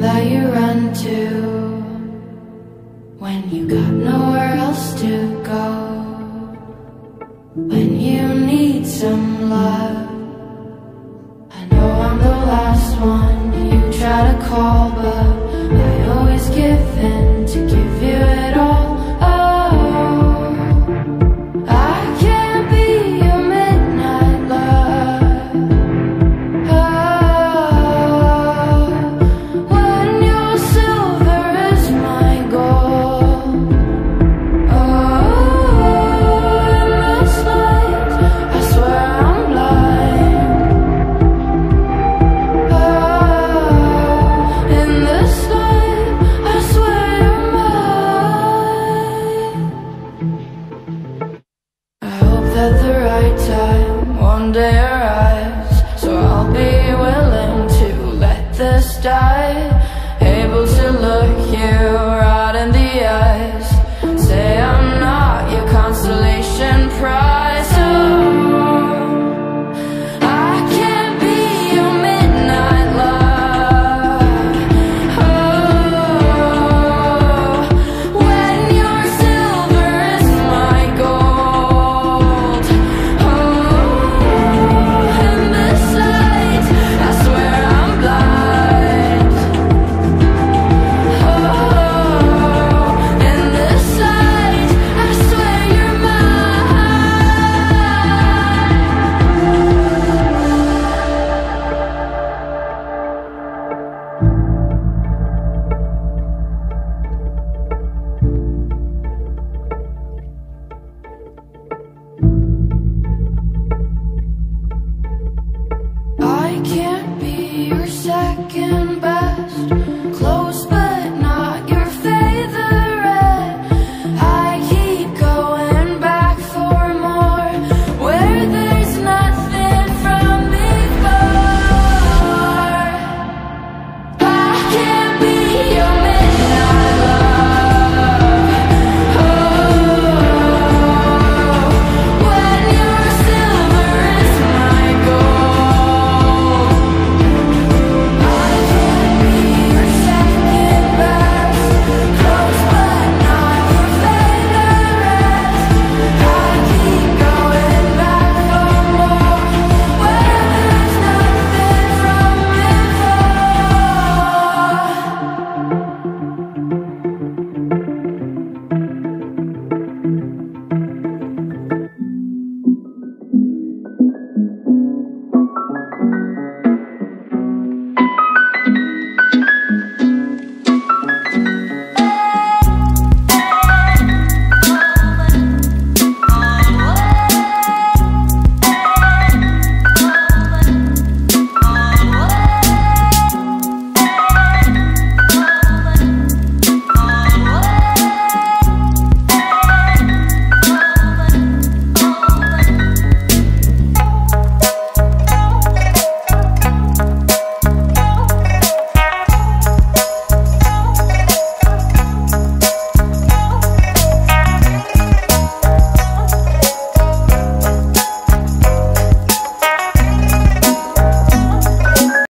That you run to when you got nowhere else to go. When you need some love, I know I'm the last one you try to call. but.